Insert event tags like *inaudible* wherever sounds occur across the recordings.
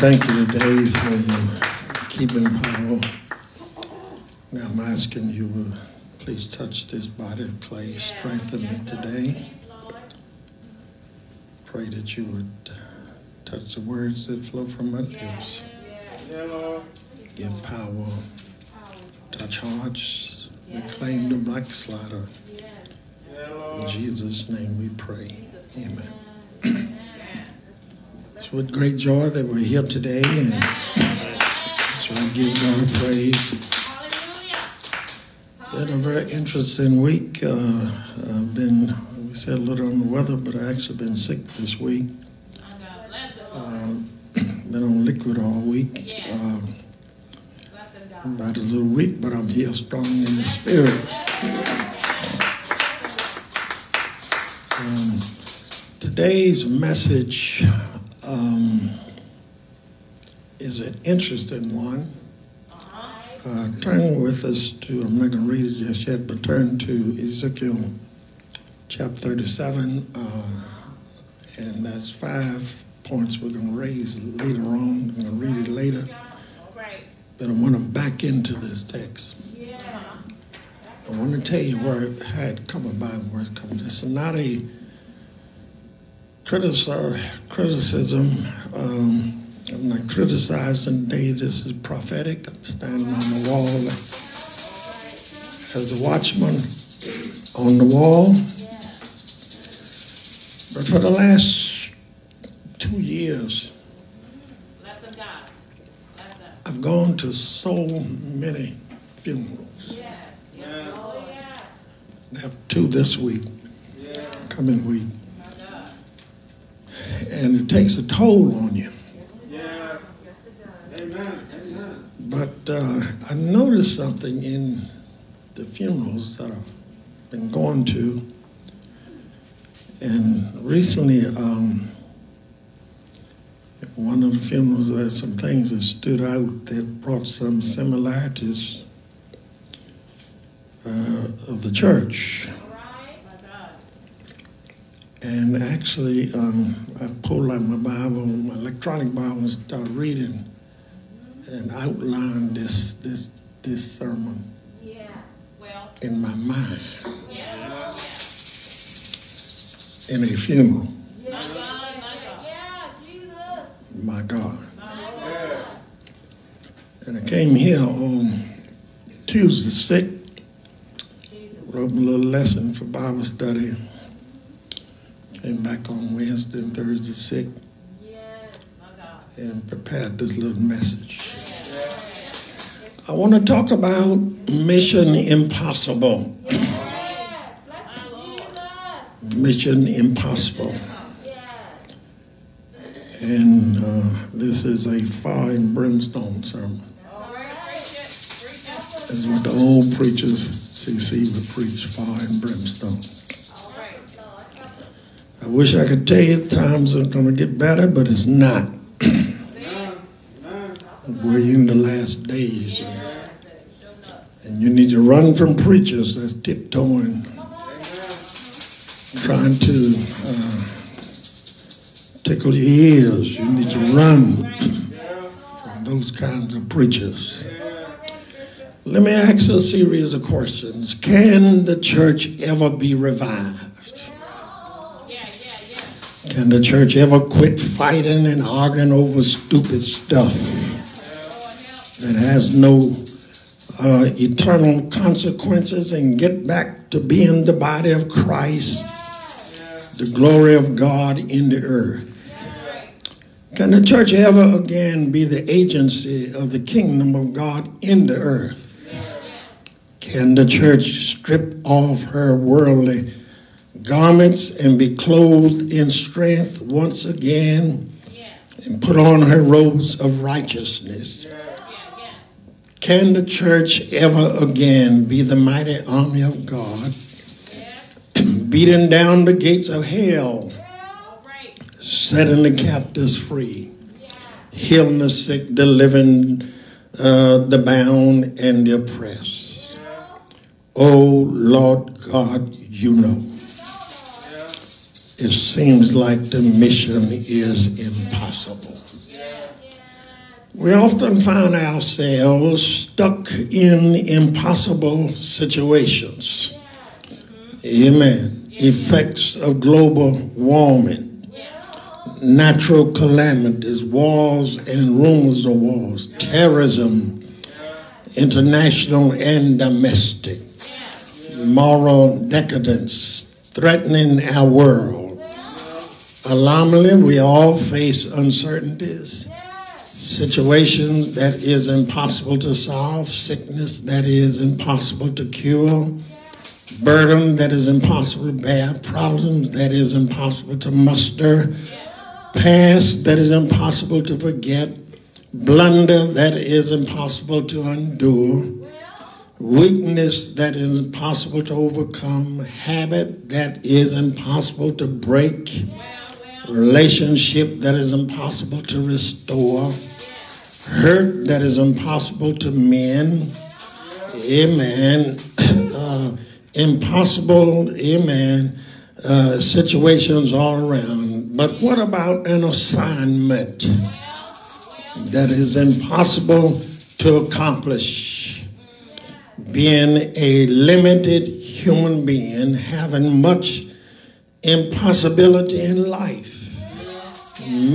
thank you today for your keeping power. Now I'm asking you to please touch this body of clay, strengthen it today. Pray that you would touch the words that flow from my lips. Give power, touch hearts, reclaim the backslider. In Jesus' name we pray. Amen. *clears throat* It's with great joy that we're here today, and so I give God praise. Been a very interesting week. Uh, I've been, we said a little on the weather, but I actually been sick this week. Uh, *clears throat* been on liquid all week. Uh, about a little weak, but I'm here strong in the spirit. Um, today's message um, is an interesting one. Uh, turn with us to, I'm not going to read it just yet, but turn to Ezekiel chapter 37. Uh, and that's five points we're going to raise later on. I'm going to read it later. But I want to back into this text. I want to tell you where it had come about and where it's coming. This is not a criticism. Um, I'm not criticizing today. This is prophetic. I'm standing on the wall as a watchman on the wall. But for the last two years, I've gone to so many funerals. Yes. yes. Oh, yeah. I have two this week, yeah. coming week. And it takes a toll on you. Yeah. Amen. But uh, I noticed something in the funerals that I've been going to. And recently, um, one of the funerals, there's some things that stood out that brought some similarities uh, of the church. And actually, um, I pulled out my Bible, my electronic Bible, and started reading and outlined this this this sermon yeah. well, in my mind yeah. in a funeral. my God. And I came here on Tuesday sick, wrote a little lesson for Bible study. Back on Wednesday and Thursday sick and prepared this little message. I want to talk about Mission Impossible. Mission Impossible. And uh, this is a fire and brimstone sermon. As what the old preachers, CC, would preach fire and brimstone. I wish I could tell you times are going to get better, but it's not. *clears throat* We're in the last days. And, and you need to run from preachers that's tiptoeing, trying to. Uh, tickle your ears. You need to run from those kinds of preachers. Let me ask a series of questions. Can the church ever be revived? Can the church ever quit fighting and arguing over stupid stuff that has no uh, eternal consequences and get back to being the body of Christ, the glory of God in the earth? Can the church ever again be the agency of the kingdom of God in the earth? Can the church strip off her worldly garments and be clothed in strength once again and put on her robes of righteousness? Can the church ever again be the mighty army of God, *clears throat* beating down the gates of hell? setting the captives free, healing the sick, delivering uh, the bound and the oppressed. Oh, Lord God, you know. It seems like the mission is impossible. We often find ourselves stuck in impossible situations. Amen. Effects of global warming, natural calamities, wars and rumors of wars, terrorism, international and domestic, moral decadence threatening our world. Alarmingly, we all face uncertainties situations that is impossible to solve, sickness that is impossible to cure, burden that is impossible to bear, problems that is impossible to muster, past that is impossible to forget, blunder that is impossible to undo, weakness that is impossible to overcome, habit that is impossible to break relationship that is impossible to restore, hurt that is impossible to mend. Amen. *coughs* Uh, impossible, amen, uh, situations all around. But what about an assignment that is impossible to accomplish? Being a limited human being, having much impossibility in life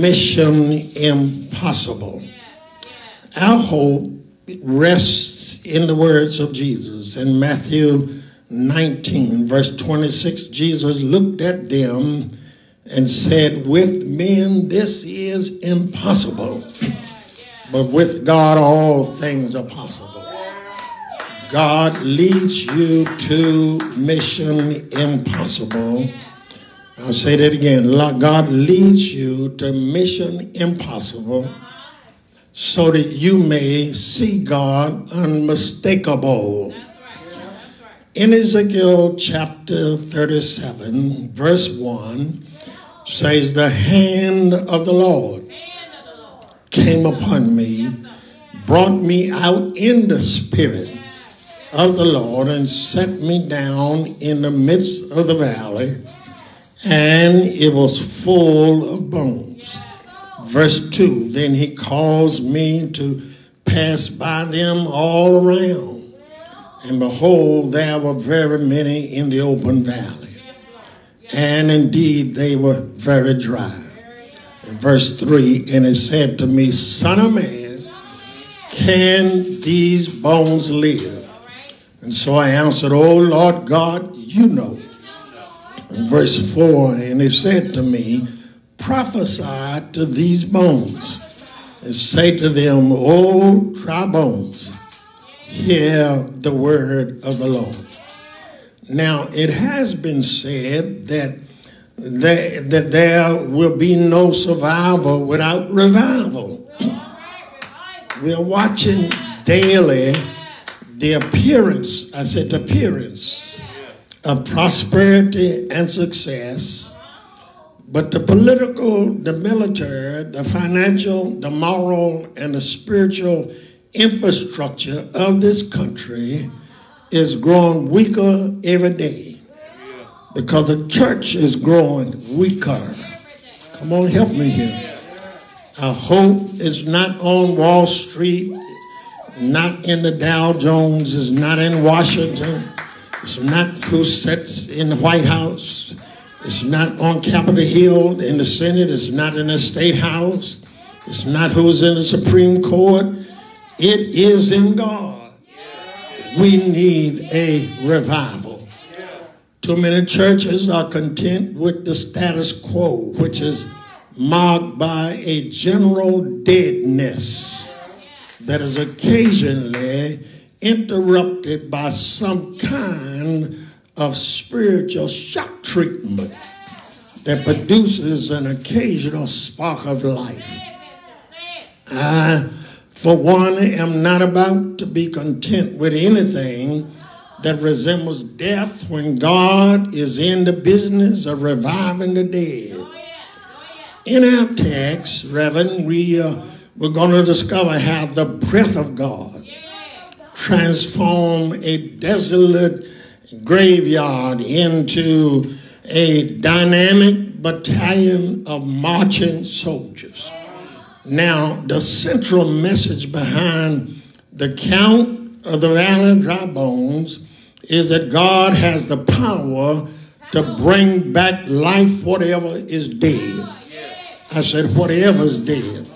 mission impossible. Our hope rests in the words of Jesus. In Matthew 19, verse 26, Jesus looked at them and said, With men this is impossible, but with God all things are possible. God leads you to mission impossible I'll say that again. God leads you to mission impossible so that you may see God unmistakable. In Ezekiel chapter 37, verse 1, says, The hand of the Lord came upon me, brought me out in the spirit of the Lord, and set me down in the midst of the valley and it was full of bones. Verse 2 Then he caused me to pass by them all around, and behold, there were very many in the open valley. And indeed, they were very dry. In verse 3 And it said to me, Son of man, can these bones live? And so I answered, Oh Lord God, you know In verse 4 And he said to me, Prophesy to these bones, and say to them, O dry bones, hear the word of the Lord. Now, it has been said that, that, that there will be no survival without revival. *clears throat* We're watching daily the appearance, I said appearance of prosperity and success, but the political, the military, the financial, the moral, and the spiritual infrastructure of this country is growing weaker every day because the church is growing weaker. Come on, help me here. Our hope is not on Wall Street, not in the Dow Jones, is not in Washington. It's not who sits in the White House. It's not on Capitol Hill in the Senate. It's not in the State House. It's not who's in the Supreme Court. It is in God. We need a revival. Too many churches are content with the status quo, which is marked by a general deadness that is occasionally interrupted by some kind of spiritual shock treatment that produces an occasional spark of life. I, for one, am not about to be content with anything that resembles death when God is in the business of reviving the dead. In our text, Reverend, we, uh, we're going to discover how the breath of God transformed a desolate graveyard into a dynamic battalion of marching soldiers. Now, the central message behind the count of the valley of dry bones is that God has the power to bring back life whatever is dead. I said, whatever is dead.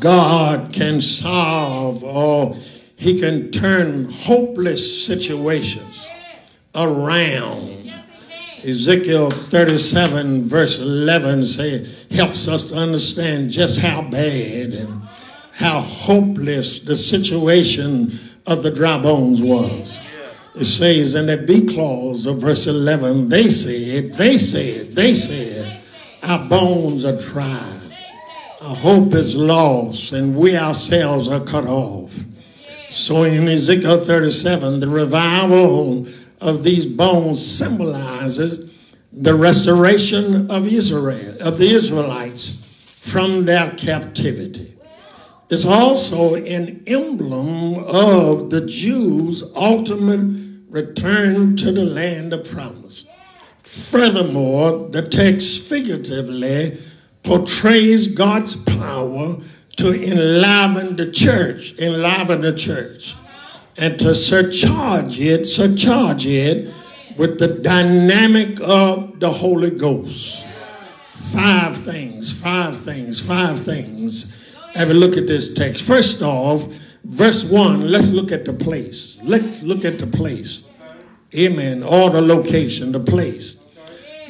God can solve or he can turn hopeless situations around. Ezekiel 37 verse 11 say, helps us to understand just how bad and how hopeless the situation of the dry bones was. It says in that B clause of verse 11, they said, they said, they said, our bones are dry. Hope is lost and we ourselves are cut off. So in Ezekiel 37, the revival of these bones symbolizes the restoration of Israel, of the Israelites from their captivity. It's also an emblem of the Jews' ultimate return to the land of promise. Furthermore, the text figuratively portrays God's power to enliven the church, enliven the church, and to surcharge it, surcharge it with the dynamic of the Holy Ghost. Five things, five things, five things. Have a look at this text. First off, verse 1, let's look at the place. Let's look at the place. Amen. Or the location, the place.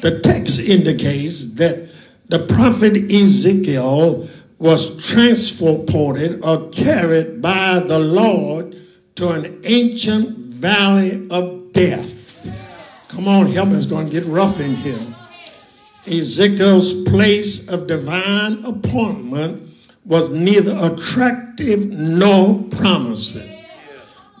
The text indicates that the prophet Ezekiel was transported or carried by the Lord to an ancient valley of death. Come on, help us, going to get rough in here. Ezekiel's place of divine appointment was neither attractive nor promising.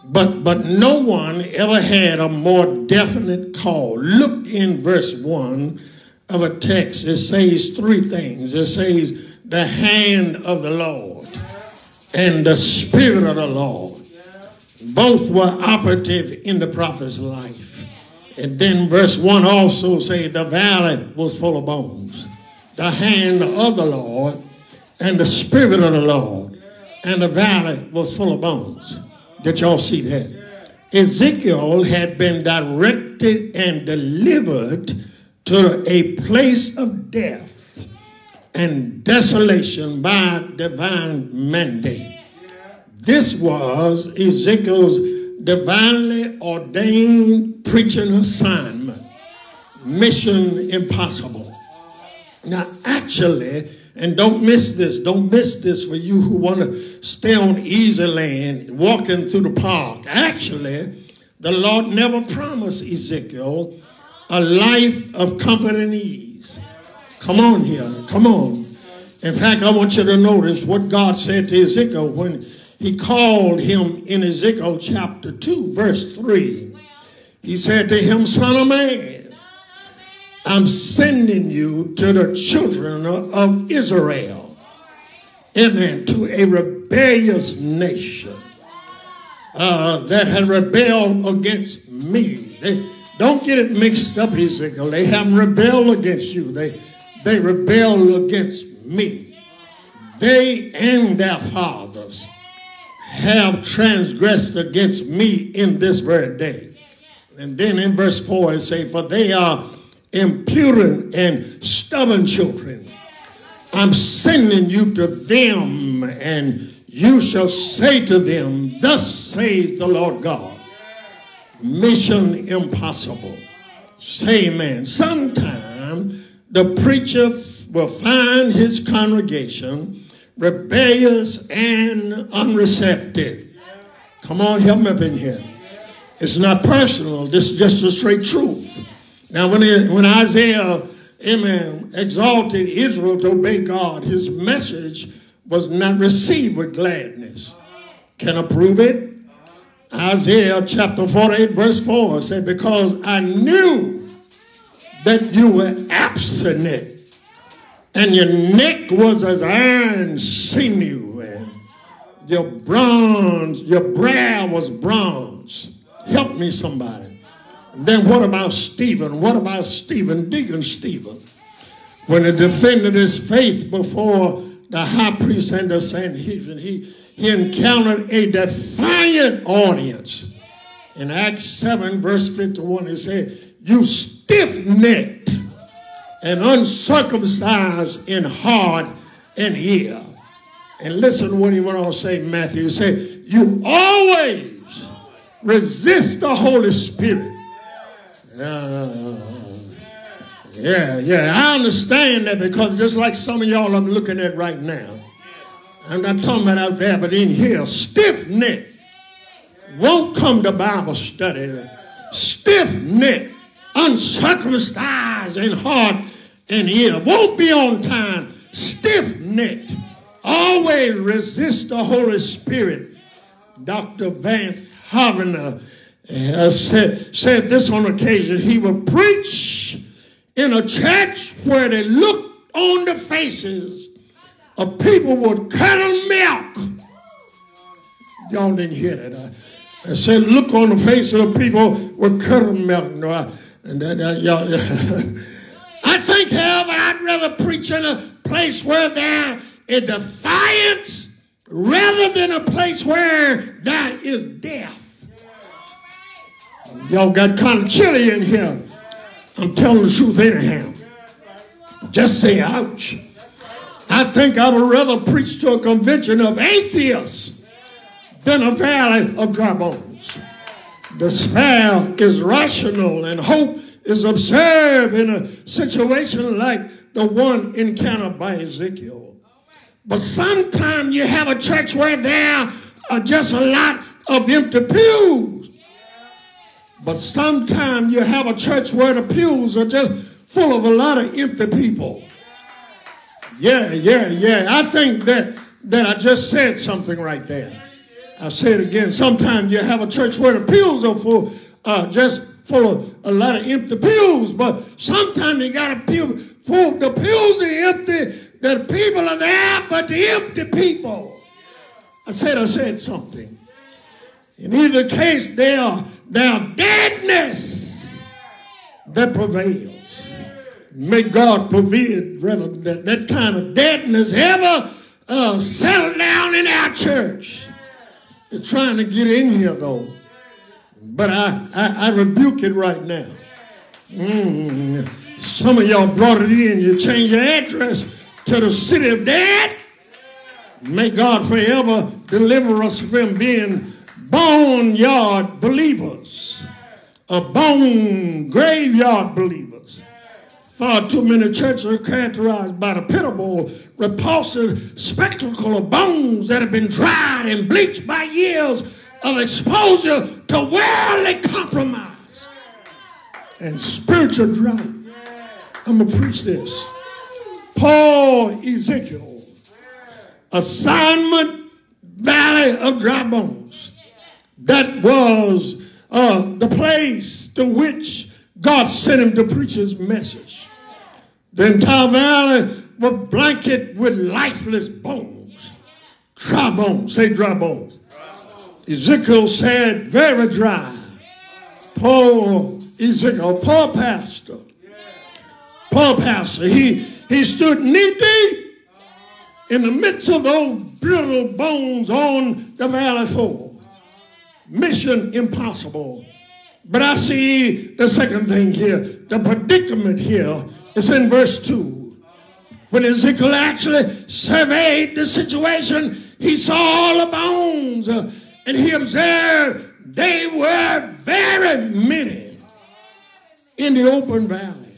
But, but no one ever had a more definite call. Look in verse 1 of a text. It says three things. It says, the hand of the Lord and the Spirit of the Lord. Both were operative in the prophet's life. And then verse 1 also say the valley was full of bones. The hand of the Lord and the Spirit of the Lord. And the valley was full of bones. Did y'all see that? Ezekiel had been directed and delivered to a place of death and desolation by divine mandate. This was Ezekiel's divinely ordained preaching assignment. Mission impossible. Now, actually, and don't miss this, don't miss this for you who want to stay on easy land, walking through the park. Actually, the Lord never promised Ezekiel a life of comfort and ease. Come on here. Come on. In fact, I want you to notice what God said to Ezekiel when he called him in Ezekiel chapter 2, verse 3. He said to him, Son of man, I'm sending you to the children of Israel. Amen. To a rebellious nation uh, that had rebelled against me. They, don't get it mixed up, Ezekiel. They haven't rebelled against you. They they rebelled against me. They and their fathers have transgressed against me in this very day. And then in verse 4 it says, For they are impudent and stubborn children. I'm sending you to them, and you shall say to them, Thus says the Lord God. Mission impossible. Say amen. Sometime the preacher will find his congregation rebellious and unreceptive. Come on, help me up in here. It's not personal. This is just a straight truth. Now, when, it, when Isaiah, amen, exalted Israel to obey God, his message was not received with gladness. Can I prove it? Isaiah chapter 48, verse 4 said, Because I knew that you were abstinent and your neck was as iron sinew and your bronze, your brow was bronze. Help me somebody. Then what about Stephen? What about Stephen, Deacon Stephen? When he defended his faith before the high priest and the Sanhedrin, he, he encountered a defiant audience. In Acts 7, verse 51, he said, You stiff necked and uncircumcised in heart and ear. And listen what he went on to say, Matthew. He said, You always resist the Holy Spirit. Uh, yeah, yeah, I understand that because just like some of y'all I'm looking at right now, I'm not talking about out there, but in here, stiff neck won't come to Bible study. Stiff neck, uncircumcised in heart and ear, won't be on time. Stiff neck, always resist the Holy Spirit. Dr. Vance Havner uh, said, said this on occasion. He would preach in a church where they looked on the faces of people with curdled milk. Y'all didn't hear that. I, I said, look on the face of the people with curdled milk. No, I, and that, that y'all. *laughs* I think, however, I'd rather preach in a place where there is defiance rather than a place where there is death. Y'all got kind of chilly in here. I'm telling the truth anyhow. Just say ouch. I think I would rather preach to a convention of atheists than a valley of dry bones. Despair is rational and hope is observed in a situation like the one encountered by Ezekiel. But sometimes you have a church where there are just a lot of empty pews. But sometimes you have a church where the pews are just full of a lot of empty people. Yeah, yeah, yeah. I think that that I just said something right there. I say it again. Sometimes you have a church where the pews are full, uh, just full of a lot of empty pews. But sometimes you got a pew full. The pews are empty. The people are there, but the empty people. I said I said something. In either case, they are their deadness that prevails. May God forbid, Reverend, that that kind of deadness ever uh, settle down in our church. They're trying to get in here, though. But I, I, I rebuke it right now. Mm. Some of y'all brought it in. You changed your address to the city of dead. May God forever deliver us from being boneyard believers, a bone graveyard believers. Far too many churches are characterized by the pitiable, repulsive spectacle of bones that have been dried and bleached by years of exposure to worldly compromise and spiritual drought. I'm going to preach this. Poor Ezekiel, assignment, valley of dry bones that was uh, the place to which God sent him to preach his message. The entire valley was blanketed with lifeless bones, dry bones, say dry bones. Ezekiel said, very dry. Poor Ezekiel, poor pastor. Poor pastor. He, he stood knee deep in the midst of those brittle bones on the valley floor mission impossible. But I see the second thing here. The predicament here is in verse 2. When Ezekiel actually surveyed the situation, he saw all the bones uh, and he observed they were very many in the open valley.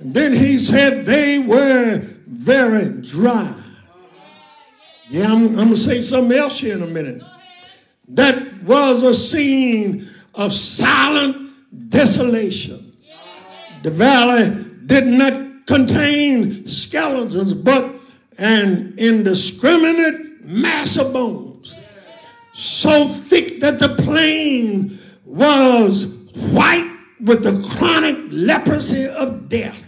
And then he said they were very dry. Yeah, I'm, I'm going to say something else here in a minute. That was a scene of silent desolation. The valley did not contain skeletons, but an indiscriminate mass of bones, so thick that the plain was white with the chronic leprosy of death.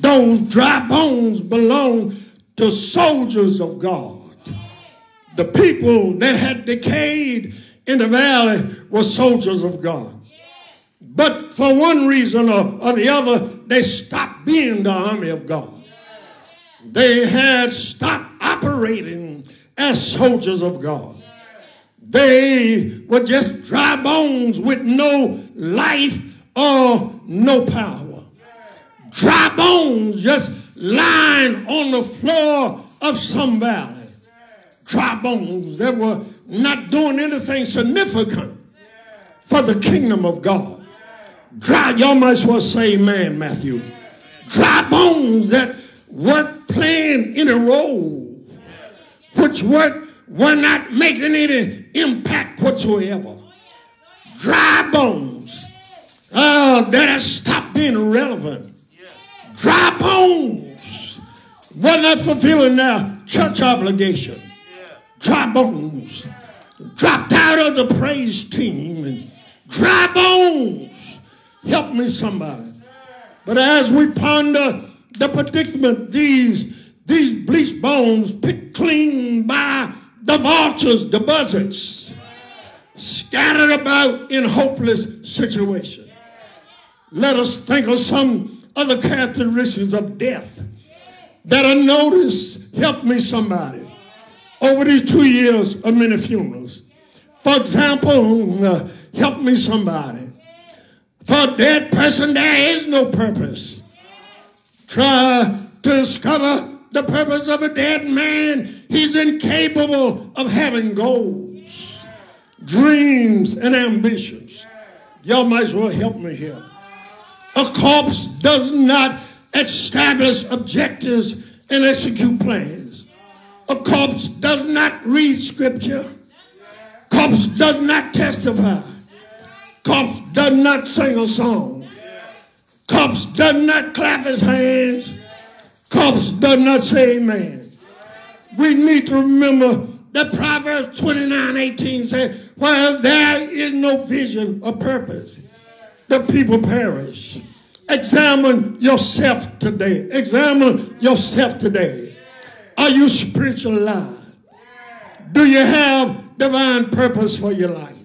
Those dry bones belonged to soldiers of God the people that had decayed in the valley were soldiers of God. But for one reason or, or the other, they stopped being the army of God. They had stopped operating as soldiers of God. They were just dry bones with no life or no power. Dry bones just lying on the floor of some valley. Dry bones that were not doing anything significant for the kingdom of God. Dry, y'all might as well say amen, Matthew. Dry bones that weren't playing any role, which were, were not making any impact whatsoever. Dry bones uh, that have stopped being relevant. Dry bones were not fulfilling their church obligation. Dry bones dropped out of the praise team dry bones. Help me, somebody. But as we ponder the predicament, these, these bleached bones picked clean by the vultures, the buzzards, scattered about in hopeless situation. Let us think of some other characteristics of death that are noticed. Help me, somebody. Over these two years of many funerals. For example, uh, help me, somebody. For a dead person, there is no purpose. Try to discover the purpose of a dead man. He's incapable of having goals, dreams, and ambitions. Y'all might as well help me here. A corpse does not establish objectives and execute plans. A corpse does not read scripture. Corpse does not testify. Corpse does not sing a song. Corpse does not clap his hands. Corpse does not say amen. We need to remember that Proverbs 29 18 says, While there is no vision or purpose, the people perish. Examine yourself today. Examine yourself today. Are you spiritually alive? Do you have divine purpose for your life?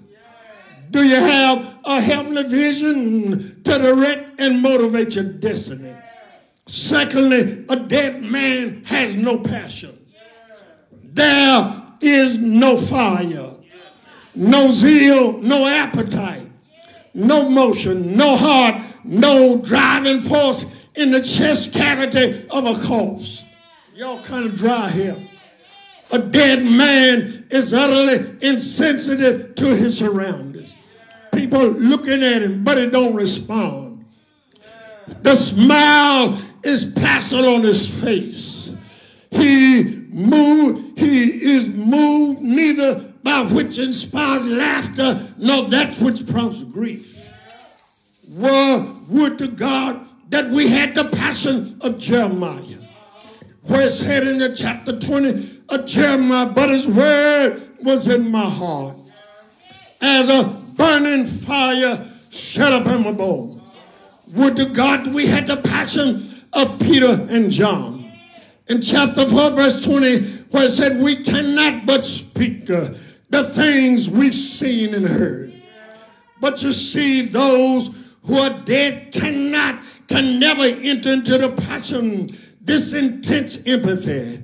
Do you have a heavenly vision to direct and motivate your destiny? Secondly, a dead man has no passion. There is no fire, no zeal, no appetite, no motion, no heart, no driving force in the chest cavity of a corpse. Y'all kind of dry here. A dead man is utterly insensitive to his surroundings. People looking at him, but he don't respond. The smile is plastered on his face. He moved, he is moved neither by which inspires laughter nor that which prompts grief. Well, would to God that we had the passion of Jeremiah, where it said in the chapter 20 of Jeremiah, but his word was in my heart as a burning fire shut up in my bones. Would to God we had the passion of Peter and John. In chapter 4, verse 20, where it said, We cannot but speak uh, the things we've seen and heard. But you see, those who are dead cannot, can never enter into the passion, this intense empathy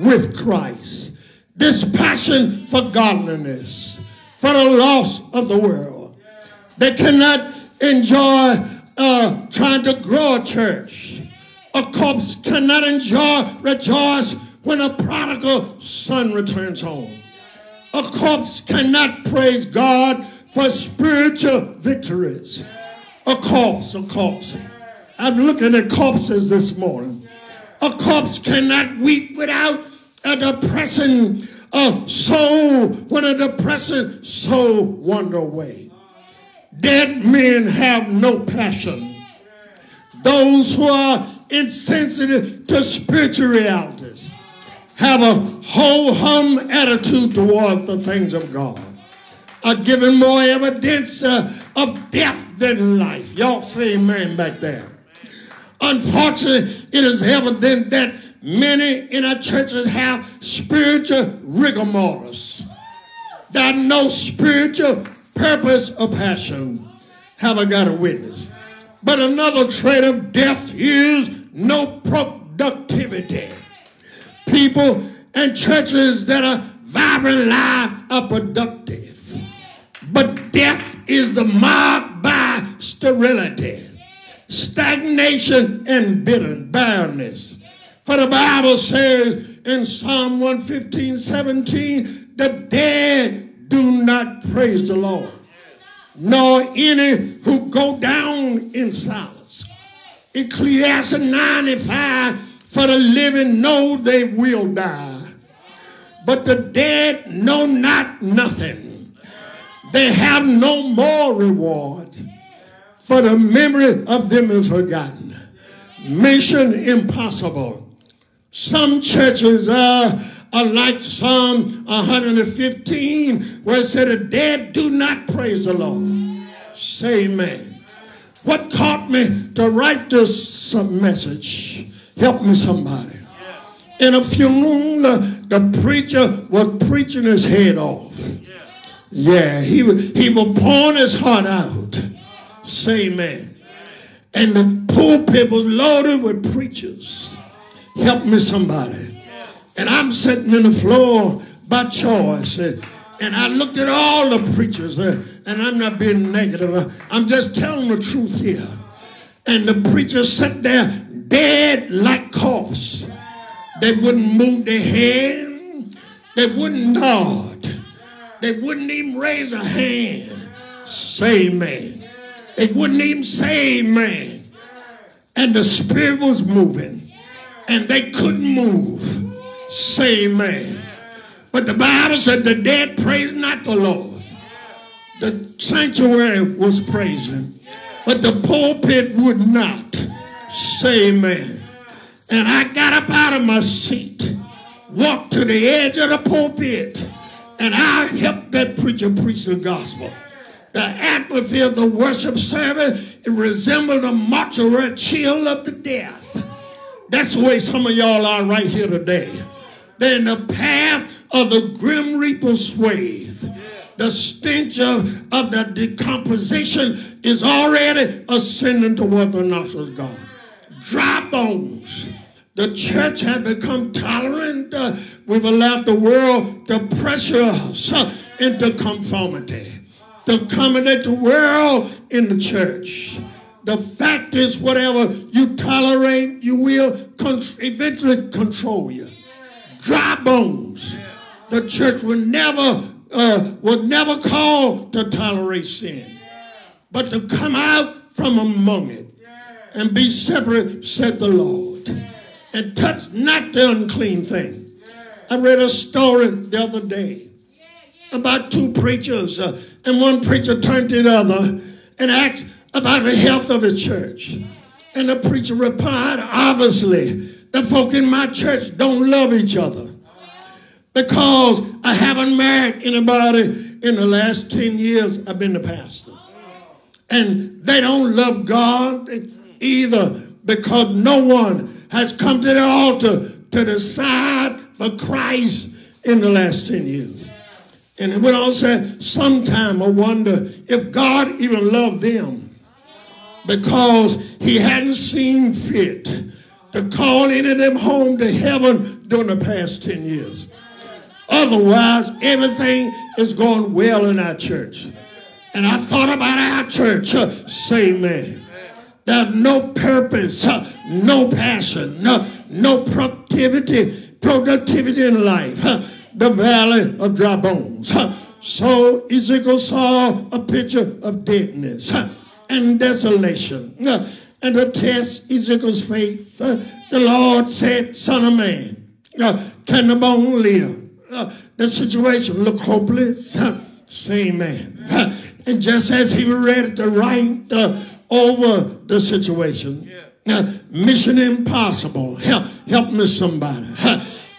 with Christ, this passion for godliness, for the loss of the world. They cannot enjoy uh, trying to grow a church. A corpse cannot enjoy, rejoice when a prodigal son returns home. A corpse cannot praise God for spiritual victories. A corpse, a corpse. I'm looking at corpses this morning. A corpse cannot weep without a depressing uh, soul when a depressing soul wander away. Dead men have no passion. Those who are insensitive to spiritual realities have a whole hum attitude toward the things of God. Are giving more evidence uh, of death than life. Y'all say amen back there. Unfortunately, it is evident that many in our churches have spiritual rigor. That no spiritual purpose or passion. Have I got a witness? But another trait of death is no productivity. people and churches that are vibrant, live, are productive. But death is the mark by sterility, stagnation, and barrenness. For the Bible says in Psalm 115, 17, the dead do not praise the Lord, nor any who go down in silence. Ecclesiastes 95, for the living know they will die, but the dead know not nothing. They have no more reward, for the memory of them is forgotten. Mission impossible. Some churches are, are like Psalm 115, where it said, The dead do not praise the Lord. Say amen. What caught me to write this uh, message? Help me, somebody. In a funeral, uh, the preacher was preaching his head off. Yeah, he, he was pouring his heart out. Say amen. And the pulpit was loaded with preachers. Help me, somebody. And I'm sitting in the floor by choice. And I looked at all the preachers, uh, and I'm not being negative. I'm just telling the truth here. And the preacher sat there dead like corpse. They wouldn't move their head. They wouldn't nod. They wouldn't even raise a hand. Say amen. They wouldn't even say amen. And the spirit was moving and they couldn't move. Say amen. But the Bible said the dead praise not the Lord. The sanctuary was praising, but the pulpit would not. Say amen. And I got up out of my seat, walked to the edge of the pulpit, and I helped that preacher preach the gospel. The atmosphere of the worship service it resembled a mortuary chill of the death. That's the way some of y'all are right here today. They're in the path of the grim reaper's swathe. The stench of, of the decomposition is already ascending toward the nostrils of God. Dry bones. The church has become tolerant. Uh, we've allowed the world to pressure us uh, into conformity, to accommodate the world in the church. The fact is, whatever you tolerate, you will con- eventually control you. Dry bones. The church will never uh, will never call to tolerate sin, but to come out from among it and be separate, said the Lord, and touch not the unclean thing. I read a story the other day about two preachers, uh, and one preacher turned to the other and asked, about the health of the church. And the preacher replied, obviously, the folk in my church don't love each other because I haven't married anybody in the last 10 years I've been the pastor. And they don't love God either because no one has come to the altar to decide for Christ in the last 10 years. And it went on say, sometime I wonder if God even loved them because he hadn't seen fit to call any of them home to heaven during the past 10 years. Otherwise, everything is going well in our church. And I thought about our church. Say amen. There's no purpose, no passion, no, no productivity, productivity in life. Uh, the valley of dry bones. So Ezekiel saw a picture of deadness. Uh, and desolation. Uh, and to test Ezekiel's faith, uh, the Lord said, Son of man, uh, can the bone live? the situation look hopeless. Say amen. and just as he was ready to write over the situation, mission impossible. Help, help me somebody.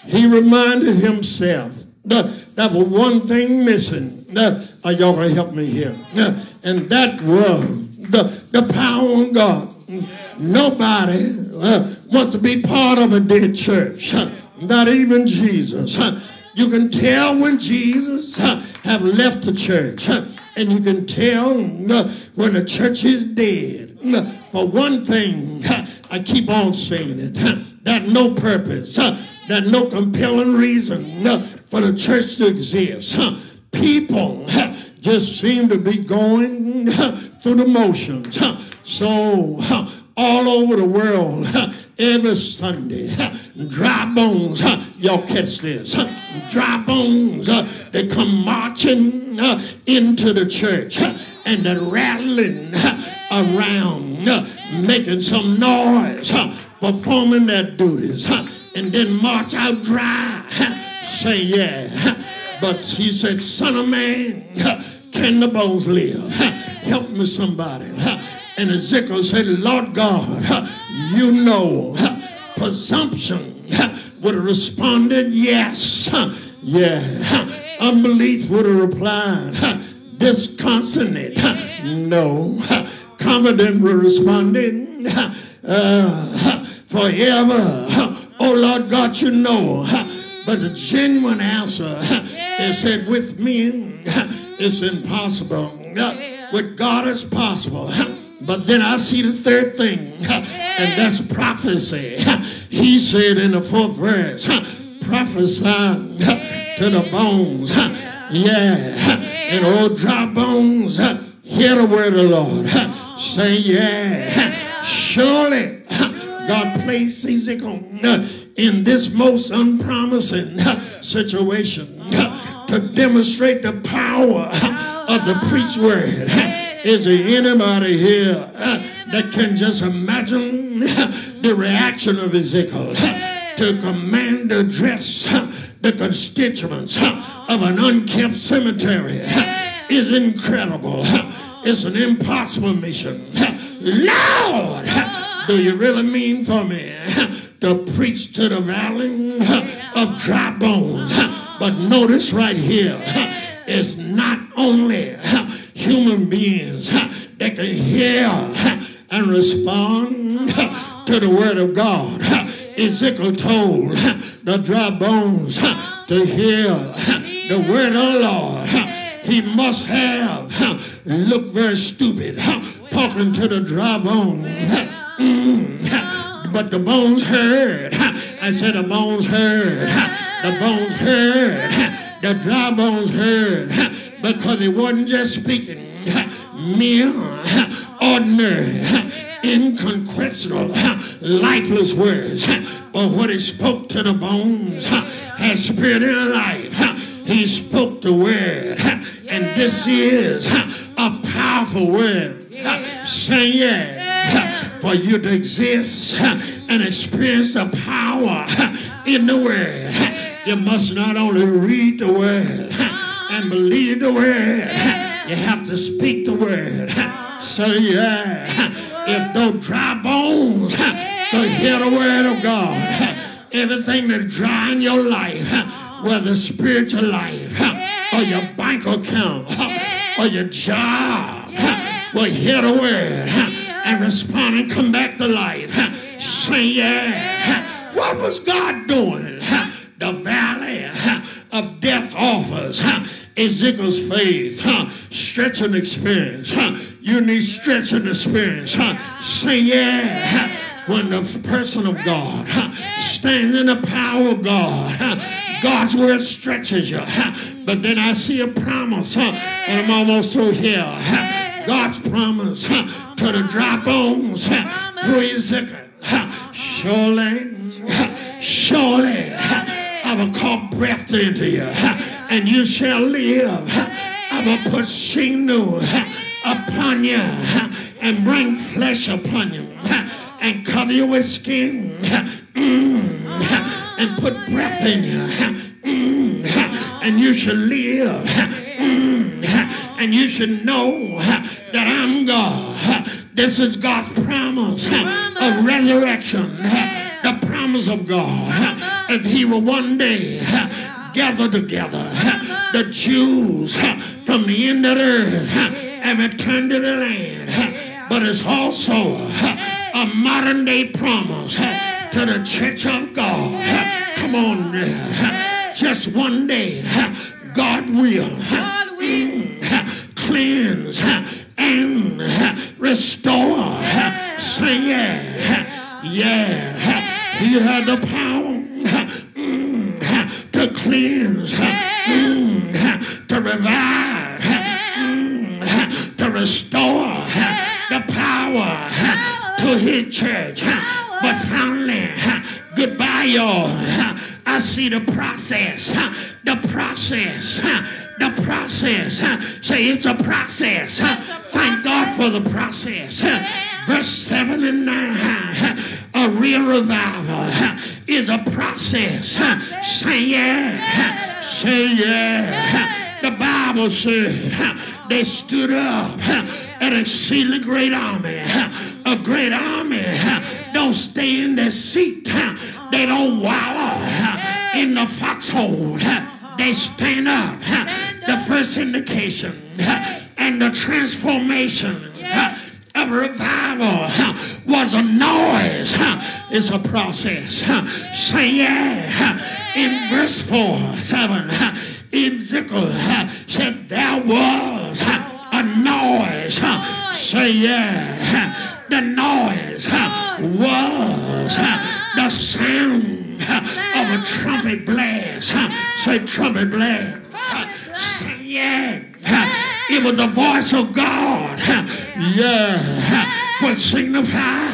he reminded himself that, that was one thing missing. Are y'all gonna help me here? and that was the, the power of God. Nobody uh, wants to be part of a dead church, not even Jesus. You can tell when Jesus have left the church, and you can tell uh, when the church is dead. For one thing, I keep on saying it, that no purpose, that no compelling reason for the church to exist. People just seem to be going *laughs* through the motions. *laughs* So, *laughs* all over the world, every Sunday, dry bones, y'all catch this, dry bones, they come marching into the church and they're rattling around, making some noise, performing their duties, and then march out dry. Say, yeah. But he said, Son of man, *laughs* can the bones live? *laughs* Help me, somebody. *laughs* And Ezekiel said, Lord God, you know, presumption would have responded, yes. Yeah. Unbelief would have replied, disconsolate, no. Confident would have responded, uh, forever. Oh Lord God, you know. But the genuine answer *laughs* is said, with me, mm-hmm. it's impossible. With God, it's possible. Mm-hmm. But then I see the third thing, and that's prophecy. He said in the fourth verse, mm-hmm. prophesy to the bones. Yeah. And old dry bones, hear the word of the Lord. Say, yeah. Surely God placed Ezekiel in this most unpromising situation to demonstrate the power of the preached word. Is there anybody here that can just imagine the reaction of Ezekiel to command address the constituents of an unkept cemetery? Is incredible. It's an impossible mission. Lord, do you really mean for me *laughs* to preach to the valley of dry bones? But notice right here, it's not only human beings that can hear and respond to the word of God. Ezekiel told the dry bones to hear the word of the Lord. He must have looked very stupid talking to the dry bones. Mm. *laughs* But the bones heard. I said the bones heard. The bones heard. The dry bones heard. Because it wasn't just speaking mere, ordinary, inconquestionable, lifeless words. But what he spoke to the bones had spirit and life. He spoke the word. And this is a powerful word. Say yeah *laughs* for you to exist *laughs* and experience the power *laughs* in the word. You must not only read the word and believe the word, you have to speak the word. So yeah, if those dry bones could hear the word of God, everything that's dry in your life, whether spiritual life or your bank account or your job, will hear the word and respond and come back to life. Say yeah. What was God doing? The valley of death offers Ezekiel's faith, stretching experience. You need stretching experience. Say yeah. When the person of God stands in the power of God, God's word stretches you. But then I see a promise, and I'm almost through here. God's promise to the dry bones through Ezekiel. Surely, surely, I will call breath into you, and you shall live. I will put sinew upon you and bring flesh upon you and cover you with skin mm, and put breath in you mm, and you shall live *clears throat* and you should know that I'm God. This is God's promise of resurrection. The promise of God. If he will one day gather together the Jews from the end of the earth and return to the land. But it's also a modern day promise to the church of God. Come on. Just one day, God will, God will. cleanse and restore. Yeah. Say yeah. yeah. yeah. He had the power to cleanse, to revive, to restore the power to his church. But finally, goodbye, y'all. I see the process the process. The process. Say it's a process. Thank God for the process. Verse 7 and 9. A real revival is a process. Say yeah. Say yeah. The Bible said they stood up an exceedingly great army. A great army don't stay in their seat. They don't wallow in the foxhole. They stand up. The first indication and the transformation of revival was a noise. It's a process. Say yeah. In verse 4, 7, Ezekiel said there was a noise. Say yeah. The noise was the sound *laughs* of a trumpet blast. *laughs* Say trumpet blast. Say yeah. *laughs* It was the voice of God. Yeah. But signify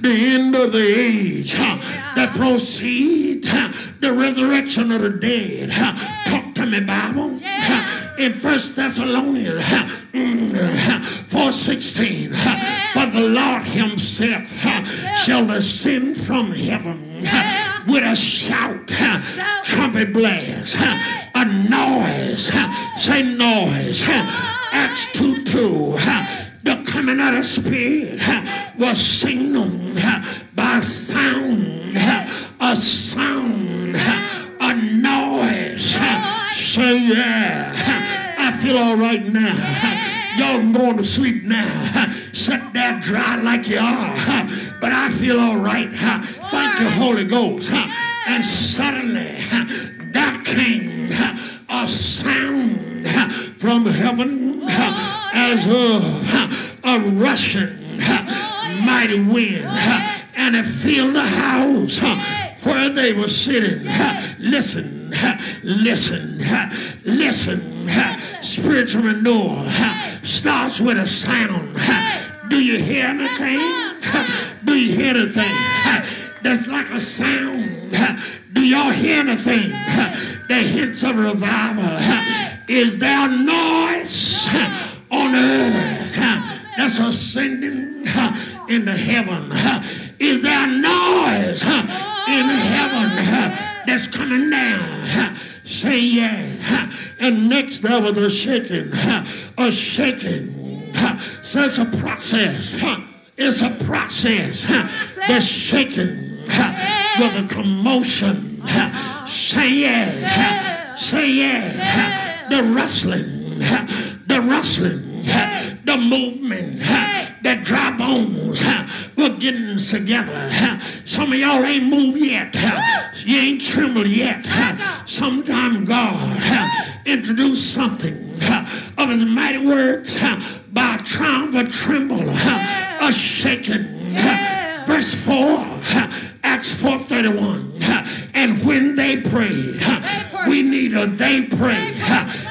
the end of the age that proceed the resurrection of the dead. Talk to me, Bible. In First Thessalonians mm, 4:16, for the Lord Himself shall descend from heaven with a shout, trumpet blast, a noise, say noise. Acts 2 2. The coming of the Spirit was signaled by sound, a sound, a noise. Say yeah. I feel all right now. Y'all going to sleep now. Sit there dry like you are. But I feel all right. Thank you, Holy Ghost. And suddenly there came a sound from heaven as of a rushing mighty wind. And it filled the house where they were sitting. Listen, listen, listen. *laughs* Spiritual renewal *laughs* starts with a sound. *laughs* Do you hear anything? Do you hear anything? That's like a sound. Do y'all hear anything? The hints of revival. Is there noise on earth that's ascending into heaven? Is there noise in heaven that's coming down? Say yeah. And next there was a shaking, a shaking. So it's a process. It's a process. The shaking with commotion. Say yeah. Say yeah. The rustling. The rustling. The movement. The dry bones were getting together. Some of y'all ain't moved yet. You ain't trembled yet. Sometime God introduced something of his mighty works by a triumph, tremble, a shaking. Verse 4, Acts 4.31. And when they prayed, we need a they pray.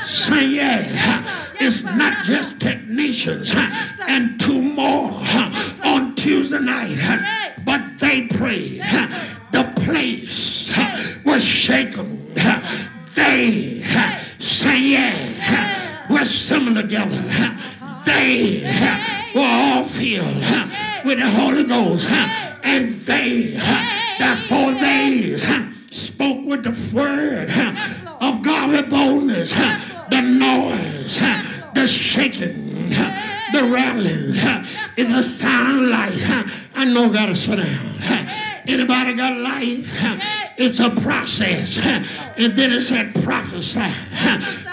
Say yeah. It's not just technicians and two more on Tuesday night, but they prayed. The place was shaken. They say yeah. We're similar together. They were all filled with the Holy Ghost. And they, that four days, spoke with the word of God with boldness. The noise, the shaking, the rattling is a sound of life. I know gotta sit down. Anybody got life? It's a process. And then it said prophesy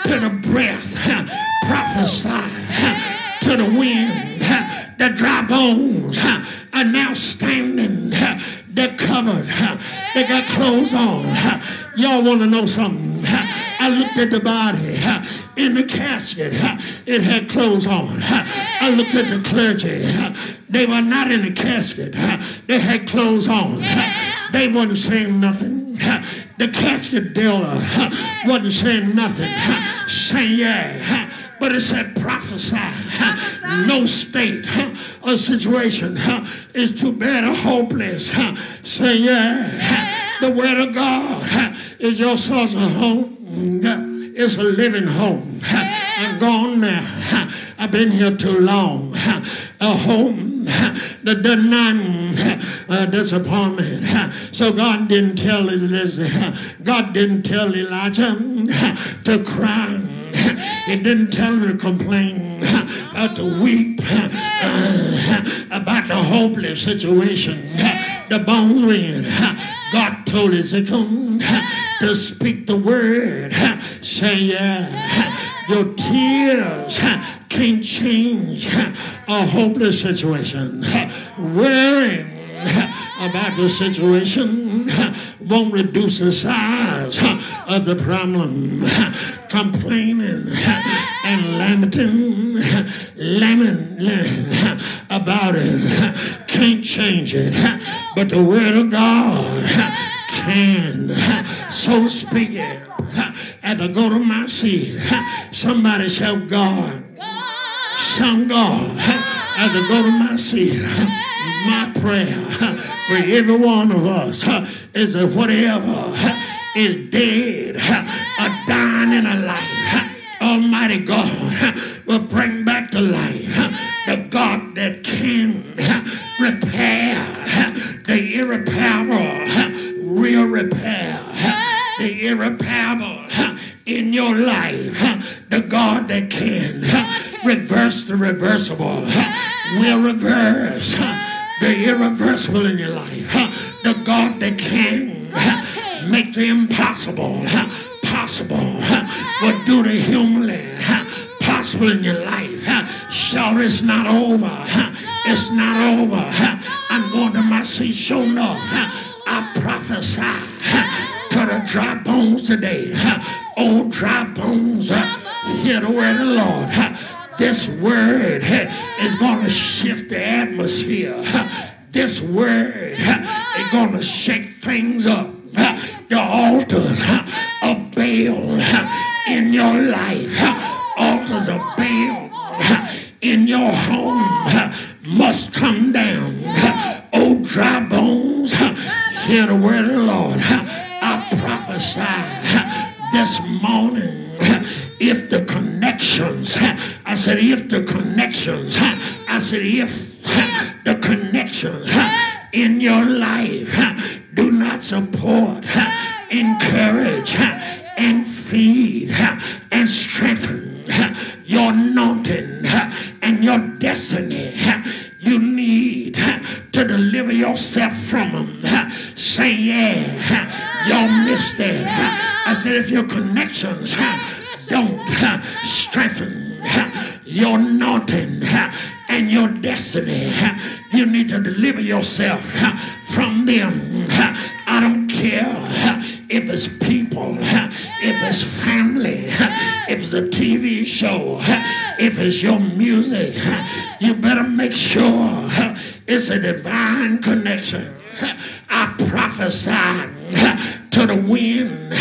to the breath, prophesy to the wind. The dry bones are now standing. They're covered. They got clothes on. Y'all want to know something? I looked at the body in the casket. It had clothes on. I looked at the clergy. They were not in the casket. They had clothes on. They wasn't saying nothing. The casket dealer wasn't saying nothing, saying yeah. But it said prophesy. No state or situation is too bad or hopeless. Say yeah. The word of God is your source of hope. It's a living home. I'm gone now. I've been here too long. A home that does not uh, disappointment. So God didn't tell Elizabeth, God didn't tell Elijah to cry. He didn't tell her to complain, uh, to weep uh, about the hopeless situation. The bones in. God told to come to speak the word. Say, yeah, your tears can't change a hopeless situation. Worrying about the situation won't reduce the size of the problem. Complaining and lamenting, lamenting about it can't change it. But the word of God can. So speak it. At the go to my seat, somebody shout God. Shout God. At the go to my seat my prayer for every one of us is that whatever is dead or dying in a life, Almighty God will bring back to life the God that can repair the irreparable, real repair, the irreparable in your life, the God that can reverse the reversible will reverse the irreversible in your life. The God that can make the impossible possible will do the humanly possible in your life. Shout, it's not over. It's not over. I'm going to my seat. Show no. I prophesy to the dry bones today. Old oh, dry bones, hear the word of the Lord. This word is going to shift the atmosphere. This word is going to shake things up. The altars of Baal in your life, altars of Baal in your home must come down. Oh, dry bones, hear the word of the Lord. I prophesy this morning if the connections, I said, if the connections, I said, if the connections in your life do not support, encourage, and feed and strengthen your anointing and your destiny, you need to deliver yourself from them. Say, yeah, y'all missed it. I said, if your connections don't strengthen your anointing and your destiny, you need to deliver yourself from them. I don't care if it's people, if it's family, if it's a TV show, if it's your music, you better make sure it's a divine connection. I prophesy to the wind,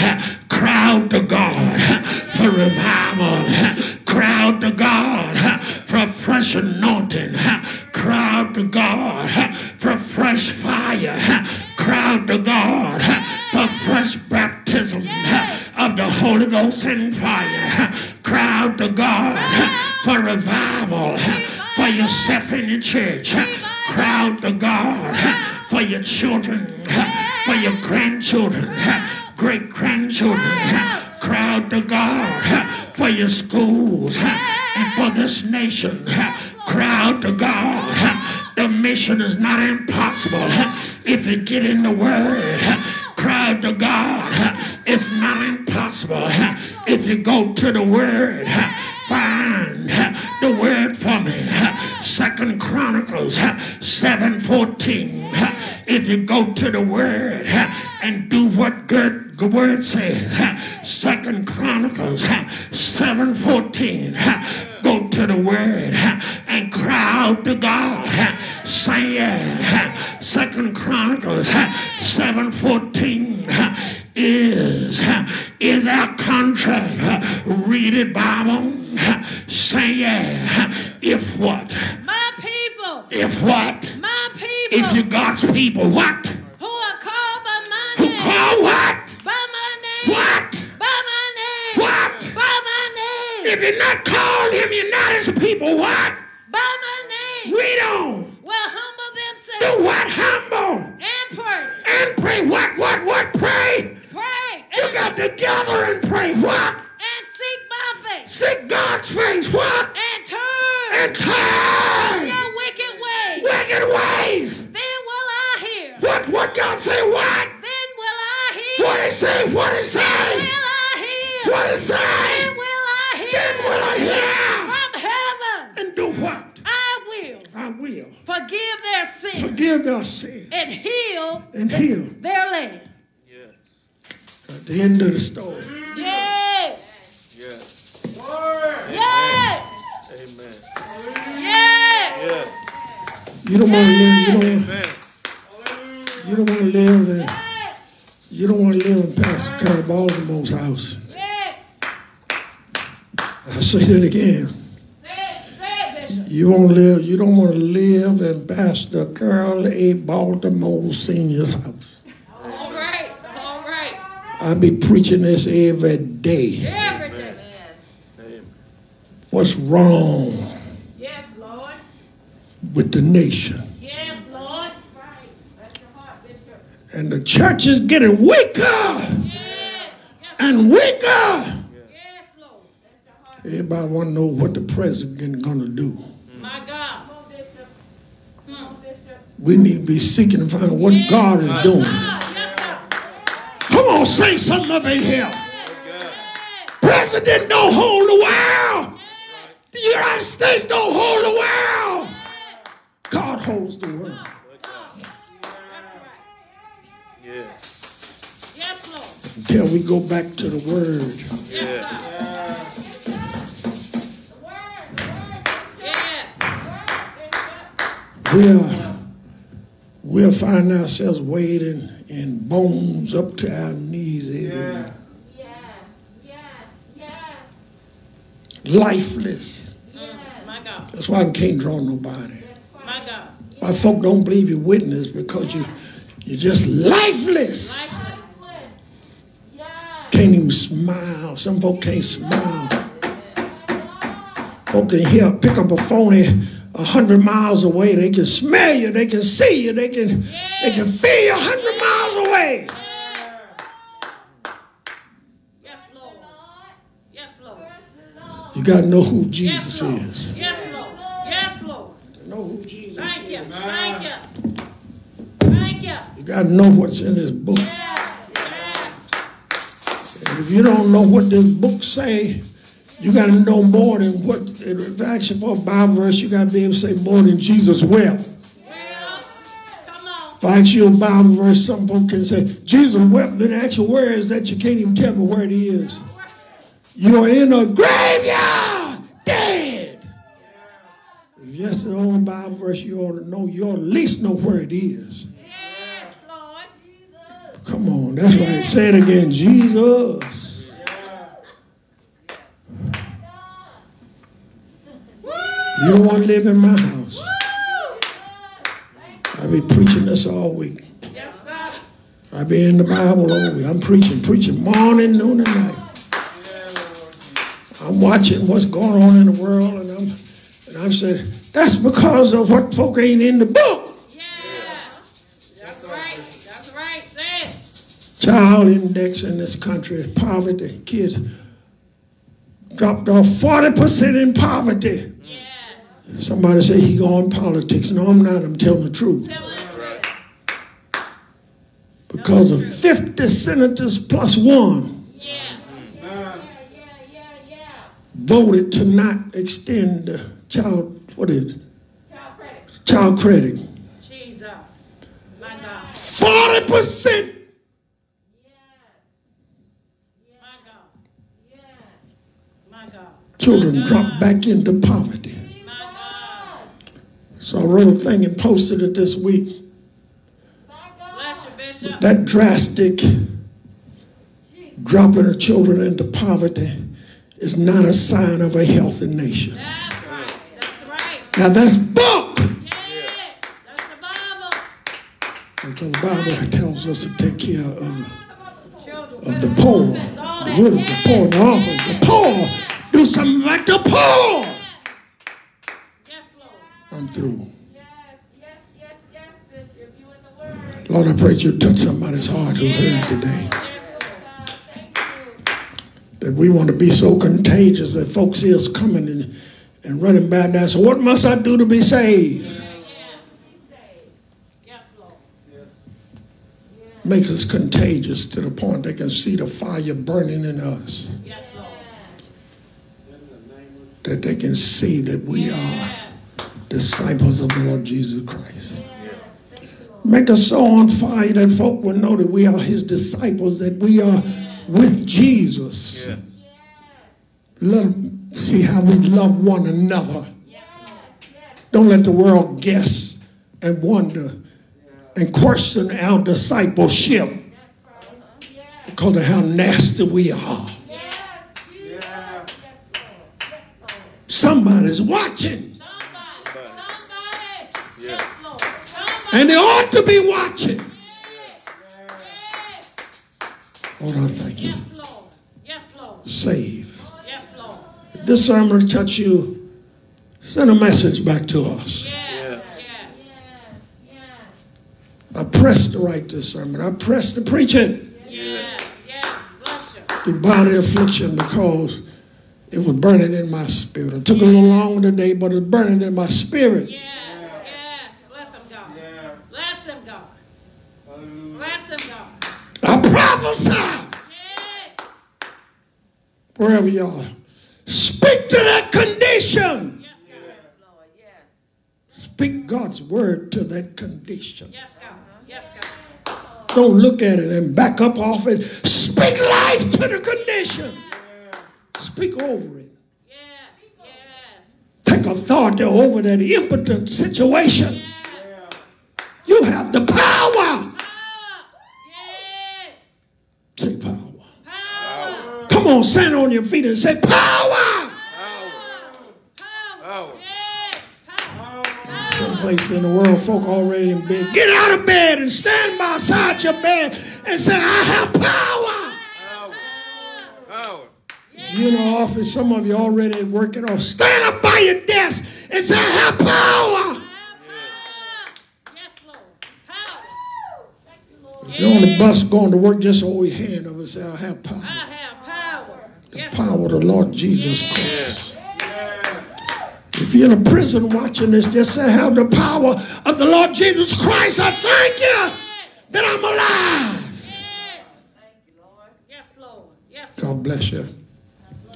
crowd to God for revival, crowd to God for fresh anointing, crowd to God for fresh fire, crowd to God for fresh baptism of the Holy Ghost and fire, crowd to God for revival for yourself in your church, crowd to God for your children for your grandchildren, great grandchildren. Crowd to God for your schools and for this nation. Crowd to God. The mission is not impossible if you get in the Word. Crowd to God. It's not impossible if you go to the Word. Find the Word for me. Second Chronicles 7:14 if you go to the word and do what good the word says. Second Chronicles 7:14. Go to the word and cry out to God. Say yeah. Second Chronicles 7:14. Is is our contract. Read it, Bible. Say yeah. If what? My people. If what? My people. If you're God's people, what? Who are called by my name. Who call what? By my name. What? By my name. What? By my name. If you're not called him, you're not his people. What? By my name. We don't. Will humble Do what? Humble. and pray. And pray. What? What? What? Pray. Pray You and, got to gather and pray. What? and seek my face. Seek God's face. What? And turn And turn. your wicked ways. Wicked ways. Then will I hear. What? What God say? What? Then will I hear. What he say? What he say? Then Will? I hear. What he say? Then will I hear. Then will I hear? From heaven. And do what? I will I will forgive their sin forgive their sin and heal and heal. their land. At the end of the story. Yes. Yes. Yes. Amen. Yes. Yes. You don't want to live. You don't. Amen. You don't want to live in. You don't want to live in Pastor Carroll Baltimore's house. Yes. I say that again. Say say it, Bishop. You won't live. You don't want to live in Pastor Carroll A. Baltimore Senior's house. All right. All right. I be preaching this every day. Every day. What's wrong Yes, Lord. with the nation? Yes, Lord. Right. And the church is getting weaker Yes. And weaker. yes Lord. Everybody want to know what the president gonna do. My God. We need to be seeking to find what God is doing. God. Come say something up in here. President don't hold the world. The United States don't hold the world. God holds the world. That's. Yes. Yes, we go back to the word. Yes. Lord. Word. Word. Yes. Word. We'll, we'll find ourselves wading in bones up to our knees every day. Yes. Yes. Yes. Lifeless. Mm, my God. That's why we can't draw nobody. My God. Why folk don't believe you witness because you, you're just lifeless. Yes. Can't even smile. Some folk can't smile. Folk can hear, pick up a phone a hundred miles away. They can smell you. They can see you. They can, they can feel you a hundred miles away. Yes, Lord. Yes, Lord. You got to know who Jesus Lord. is. Yes, Lord. Yes, Lord. Know who Jesus Thank is. you. Thank you. Thank you. You got to know what's in this book. Yes. Yes. And if you don't know what this book say, you got to know more than what. If I ask you for a Bible verse, you got to be able to say more than Jesus. Well, come on. If I ask you a Bible verse, some folk can say, Jesus wept, then ask you where is that? You can't even tell me where it is. You're in a graveyard, dead. If that's the only Bible verse you ought to know, you ought to at least know where it is. Yes, Lord. Come on, that's right. Say it again, Jesus. You don't want to live in my house. Woo! I be preaching this all week. Yes, sir. I be in the Bible all week. I'm preaching, preaching morning, noon, and night. I'm watching what's going on in the world, and I'm and I'm saying that's because of what folk ain't in the book. Yes. That's right. That's right. Say. Child index in this country is poverty. Kids dropped off 40% in poverty. Somebody say he going politics. No, I'm not. I'm telling the truth. Because of 50 senators plus one Yeah. Yeah, yeah, yeah, yeah. voted to not extend the child, what is it? Child credit. Child credit. Jesus. My God. 40%. My God. My God. Children drop back into poverty. So I wrote a thing and posted it this week. That drastic dropping of children into poverty is not a sign of a healthy nation. That's right. That's right. Now that's book. That's the Bible. Because the Bible tells us to take care of, of the poor, the widows, the poor, and the orphans, the poor. Do something like the poor. Word. Lord, I pray you touch somebody's heart who heard today. Yes, Lord. Thank you. That we want to be so contagious that folks see us coming and, and running back there. So what must I do to be saved? Yes, Lord. Makes us contagious to the point they can see the fire burning in us. Yes, Lord. That they can see that we are. Disciples of the Lord Jesus Christ. Make us so on fire that folk will know that we are his disciples, that we are with Jesus. Let them see how we love one another. Don't let the world guess and wonder and question our discipleship because of how nasty we are. Somebody's watching, and they ought to be watching. Lord, I thank you. Yes, Lord. Yes, Lord. Save. Yes, Lord. If this sermon touch you, send a message back to us. Yes. Yes. I pressed to write this sermon. I pressed to preach it. Yes. Yes. Bless you. The body affliction because it was burning in my spirit. It took a little longer today, but it's burning in my spirit. Yes. Bless him, God. Bless him, God. Bless him, God. I prophesy Yes. wherever you are. Speak to that condition. Yes, God. Lord. Yes. Speak God's word to that condition. Yes, God. Yes, God. Don't look at it and back up off it. Speak life to the condition. Speak over it. Yes. Yes. Take authority over that impotent situation. Yes. You have the power. Power. Yes. Say power. Power. Come on, stand on your feet and say power. Power. Power. Power. Power. Power. Someplace in the world, folk already in bed. Get out of bed and stand beside your bed and say, I have power. Power. Power. If you're in the office, some of you already working off. Stand up by your desk and say, I have power. Yes, Lord. Power. Thank you, Lord. If you're on the bus going to work, just hold your hand up and say, I have I power. Yes, Power of the Lord Jesus Christ. If you're in a prison watching this, just say, have the power of the Lord Jesus Christ. I thank you that I'm alive. Yes. Thank you, Lord. Yes, Lord. Yes, God bless you.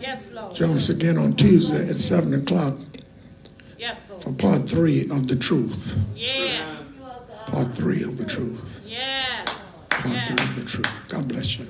yes, Lord. Join us again on Tuesday at 7 o'clock Yes, for part three of the truth. Yes. Part three of the truth. Yes. Part Yes. three of the truth. God bless you.